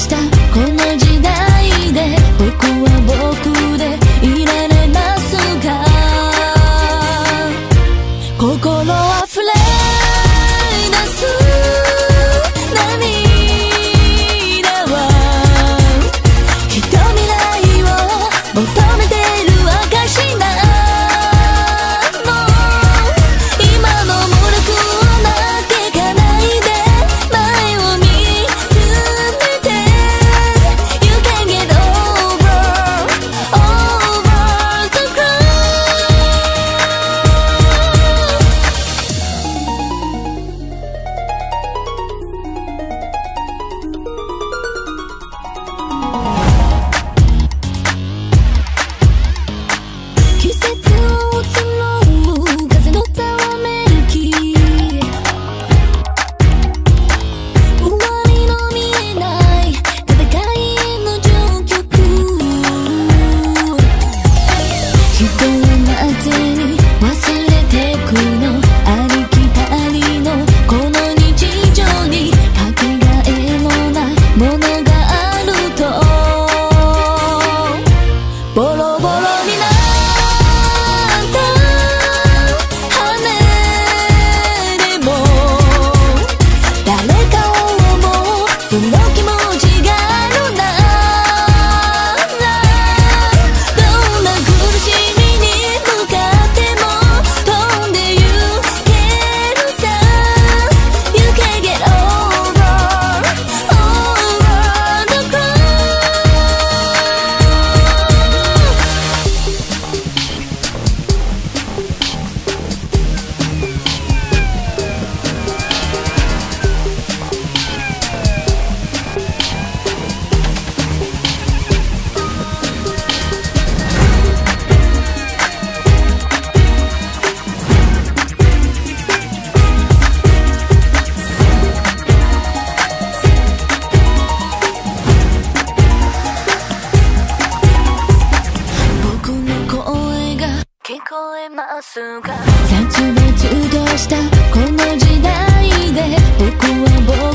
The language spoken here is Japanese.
こた。この So look えますが。雑滅動したこの時代で僕は僕